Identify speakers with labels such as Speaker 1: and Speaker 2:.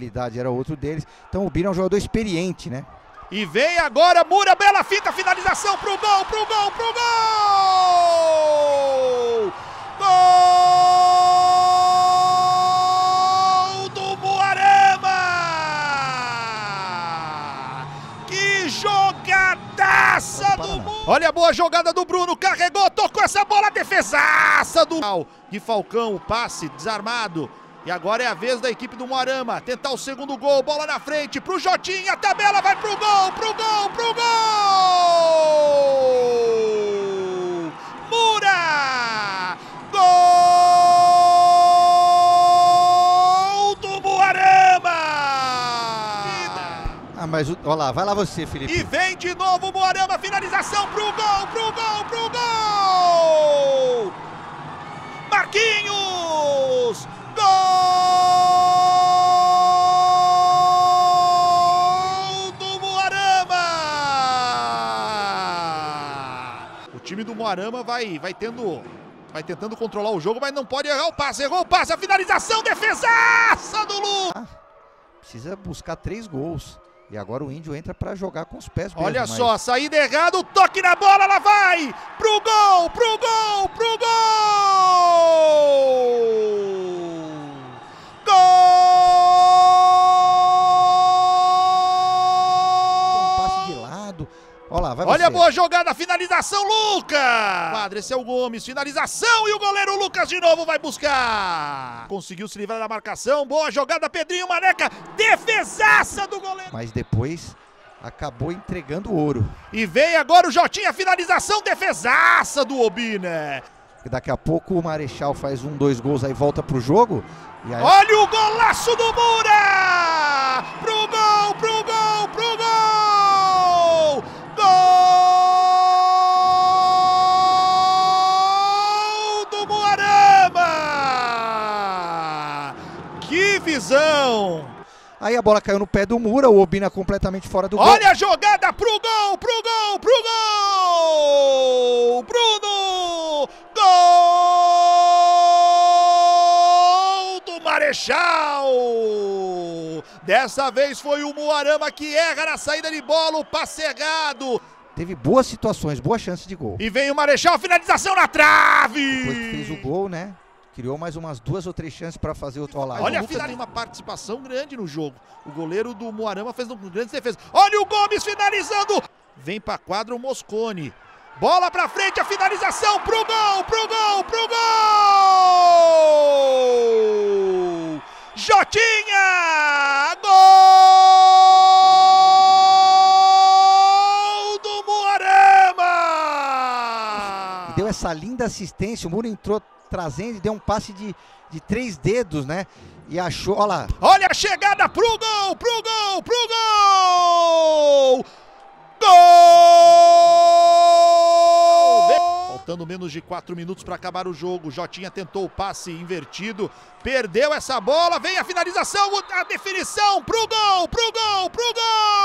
Speaker 1: habilidade era outro deles. Então o Bira é um jogador experiente, né?
Speaker 2: E vem agora, Mura, bela fita, finalização pro gol, pro gol, pro gol! Gol do Moarama! Que jogadaça do Mu- Olha a boa jogada do Bruno, carregou, tocou essa bola, defesaça do de Falcão, o passe desarmado. E agora é a vez da equipe do Moarama tentar o segundo gol, bola na frente pro Jotinha, a tabela vai pro gol, pro gol, pro gol! Mura! Gol do Moarama!
Speaker 1: Ah, mas olha lá, vai lá você, Felipe.
Speaker 2: E vem de novo o Moarama, finalização pro gol, pro gol, pro gol! Marquinhos! Time do Moarama vai, vai tendo. Vai tentando controlar o jogo, mas não pode errar o passe. Errou o passe, a finalização, defesaça do Lu!
Speaker 1: Precisa buscar três gols. E agora o Índio entra pra jogar com os pés mesmo,
Speaker 2: Olha
Speaker 1: mas-
Speaker 2: só, saída errada, o toque na bola, ela vai pro gol, pro gol, pro gol!
Speaker 1: Lado. Olha lá, vai
Speaker 2: Olha a boa jogada, finalização, Lucas! Quadra, esse é o Gomes, finalização e o goleiro Lucas de novo vai buscar. Conseguiu se livrar da marcação, boa jogada, Pedrinho Maneca, defesaça do goleiro.
Speaker 1: Mas depois acabou entregando ouro.
Speaker 2: E vem agora o Jotinha, finalização, defesaça do Obina.
Speaker 1: Daqui a pouco o Marechal faz um, dois gols aí volta pro jogo. Aí
Speaker 2: Olha o golaço do Mura! Que visão!
Speaker 1: Aí a bola caiu no pé do Mura, o Obina completamente fora do gol.
Speaker 2: Olha a jogada pro gol, pro gol, pro gol! Bruno! Gol do Marechal! Dessa vez foi o Moarama que erra na saída de bola, o passe errado.
Speaker 1: Teve boas situações, boas chances de gol.
Speaker 2: E vem o Marechal, finalização na trave!
Speaker 1: Depois que fez o gol, né? Criou mais umas duas ou três chances pra fazer outro olha lá.
Speaker 2: Olha, a
Speaker 1: Lucas-
Speaker 2: final uma participação grande no jogo. O goleiro do Moarama fez uma grande defesa. Olha o Gomes finalizando. Vem pra quadra o Moscone. Bola pra frente, a finalização pro gol, pro gol, pro gol! Jotinha!
Speaker 1: Essa linda assistência. O Mura entrou trazendo e deu um passe de, de três dedos, né? E achou, olha lá.
Speaker 2: Olha a chegada pro gol, pro gol, pro gol! Gol! Faltando menos de quatro minutos para acabar o jogo. Jotinha tentou o passe invertido, perdeu essa bola, vem a finalização, a definição pro gol, pro gol, pro! Gol!